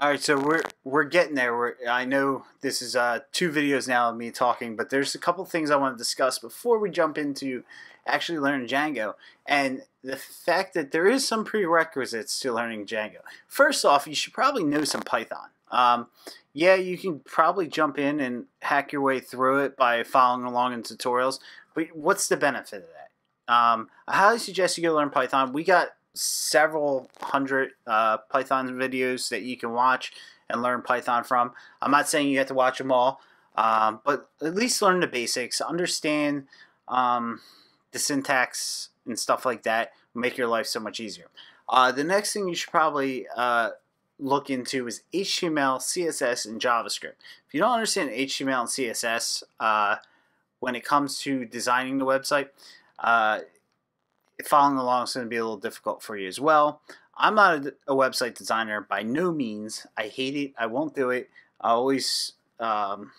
All right, so we're we're getting there. We're, I know this is uh, two videos now of me talking, but there's a couple things I want to discuss before we jump into actually learning Django, and the fact that there is some prerequisites to learning Django. First off, you should probably know some Python. Um, yeah, you can probably jump in and hack your way through it by following along in tutorials, but what's the benefit of that? Um, I highly suggest you go learn Python. We got several hundred uh, Python videos that you can watch and learn Python from. I'm not saying you have to watch them all, um, but at least learn the basics, understand um, the syntax and stuff like that, make your life so much easier. Uh, the next thing you should probably uh, look into is HTML, CSS, and JavaScript. If you don't understand HTML and CSS uh, when it comes to designing the website, uh, following along is going to be a little difficult for you as well. I'm not a, a, website designer by no means. I hate it. I won't do it. I always um,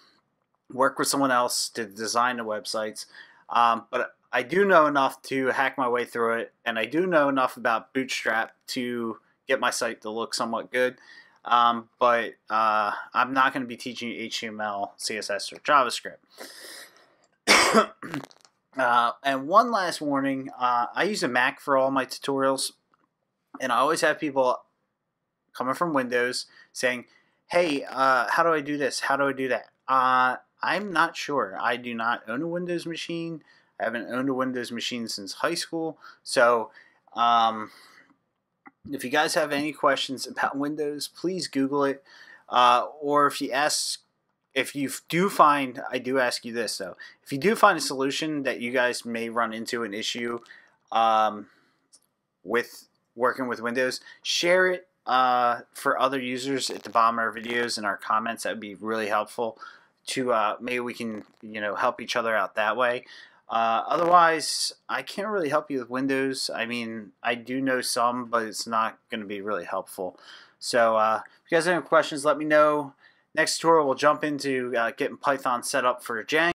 work with someone else to design the websites. Um, but I do know enough to hack my way through it, and I do know enough about Bootstrap to get my site to look somewhat good. Um, but uh, I'm not going to be teaching you HTML, CSS, or JavaScript. Uh, and one last warning uh, I use a Mac for all my tutorials, and I always have people coming from Windows saying, Hey, uh, how do I do this? How do I do that? Uh, I'm not sure. I do not own a Windows machine. I haven't owned a Windows machine since high school. So, um, if you guys have any questions about Windows, please Google it. Uh, or if you ask if you do find, I do ask you this though, if you do find a solution that you guys may run into an issue um, with working with Windows, share it uh, for other users at the bottom of our videos and our comments. That would be really helpful. To uh, maybe we can you know help each other out that way. Uh, otherwise, I can't really help you with Windows. I mean, I do know some, but it's not going to be really helpful. So, uh, if you guys have any questions, let me know. Next tutorial, we'll jump into uh, getting Python set up for Django.